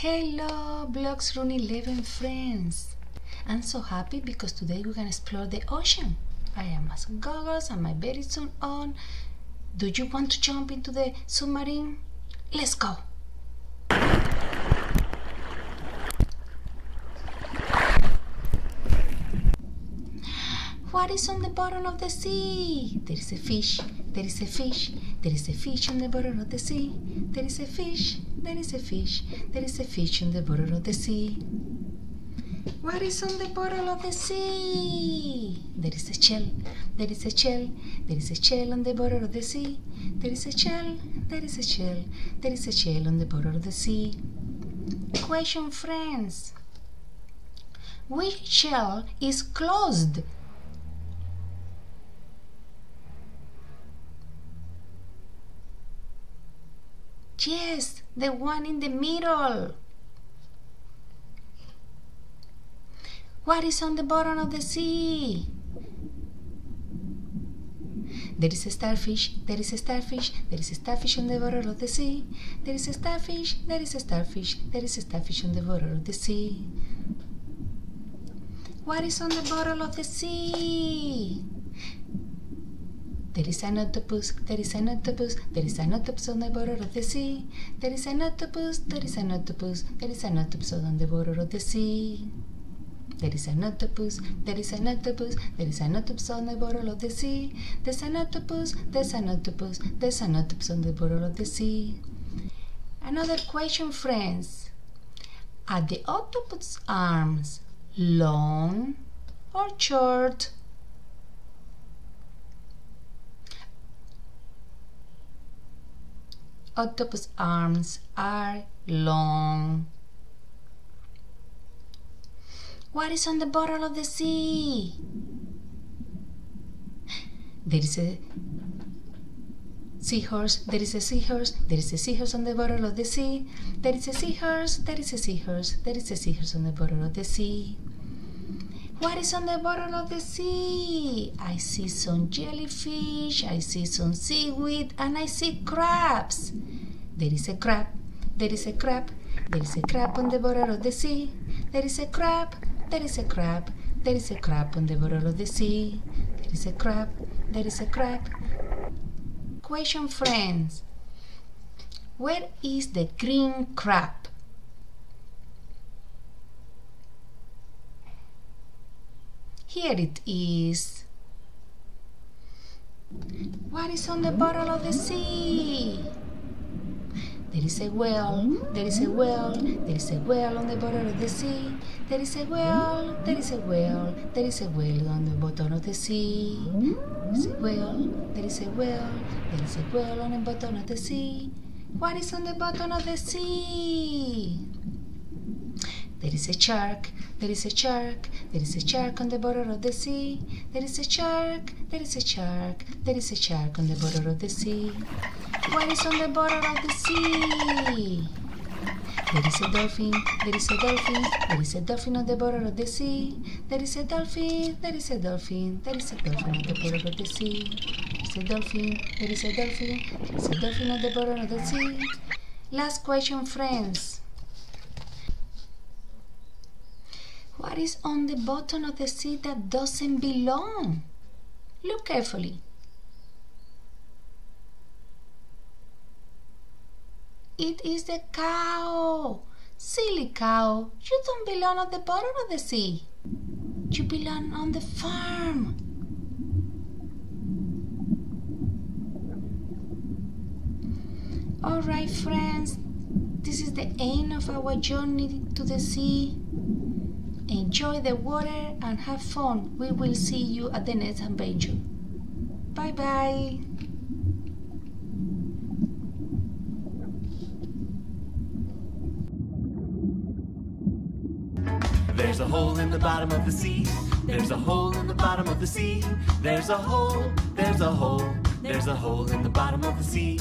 Hello, Blogs Run 11 friends! I'm so happy because today we're gonna explore the ocean. I am my goggles and my very soon on. Do you want to jump into the submarine? Let's go! What is on the bottom of the sea? There is a fish, there is a fish, there is a fish on the bottom of the sea. There is a fish, there is a fish, there is a fish on the bottom of the sea. What is on the bottom of the sea? There is a shell, there is a shell, there is a shell on the bottom of the sea. There is a shell, there is a shell, there is a shell on the bottom of the sea. Question, friends. Which shell is closed? Yes, the one in the middle. What is on the bottom of the sea? There is a starfish, there is a starfish, there is a starfish on the bottom of the sea. There is a starfish, there is a starfish, there is a starfish on the bottom of the sea. What is on the bottom of the sea? There is an octopus, there is an octopus, there is an octopus on the bottom of the sea. There is an octopus, there is an octopus, there is an octopus on the bottom of the sea. There is an octopus, there is an octopus, there is an octopus on the bottom of the sea. There's an octopus, there's an octopus, there's an octopus on the bottom of the sea. Another question, friends. Are the octopus arms long or short? Octopus arms are long. What is on the bottom of the sea? There is a seahorse, there is a seahorse, there is a seahorse on the bottom of the sea. There is a seahorse, there is a seahorse, there is a seahorse on the bottom of the sea. What is on the bottom of the sea? I see some jellyfish, I see some seaweed, and I see crabs. There is a crab, there is a crab, there is a crab on the bottom of the sea. There is a crab, there is a crab, there is a crab on the bottom of the sea. There is a crab, there is a crab. Question, friends. Where is the green crab? Here it is. What is on the bottom of the sea? There is a whale, there is a whale, there is a whale on the bottom of the sea. There is a whale, there is a whale, there is a whale on the bottom of the sea. There is a whale, there is a whale, there is a whale on the bottom of the sea. What is on the bottom of the sea? There is a shark, there is a shark, there is a shark on the bottom of the sea. There is a shark, there is a shark, there is a shark on the bottom of the sea. What is on the bottom of the sea? There is a dolphin, there is a dolphin, there is a dolphin on the bottom of the sea. There is a dolphin, there is a dolphin, there is a dolphin on the bottom of the sea. There is a dolphin, there is a dolphin, there is a dolphin on the bottom of the sea. Last question, friends. What is on the bottom of the sea that doesn't belong? Look carefully. It is the cow. Silly cow, you don't belong at the bottom of the sea. You belong on the farm. Alright, friends, this is the end of our journey to the sea. Enjoy the water and have fun. We will see you at the next adventure. Bye bye. There's a hole in the bottom of the sea. There's a hole in the bottom of the sea. There's a hole, there's a hole, there's a hole in the bottom of the sea.